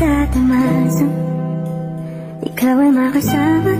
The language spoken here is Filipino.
natamasa Ikaw ay makasama.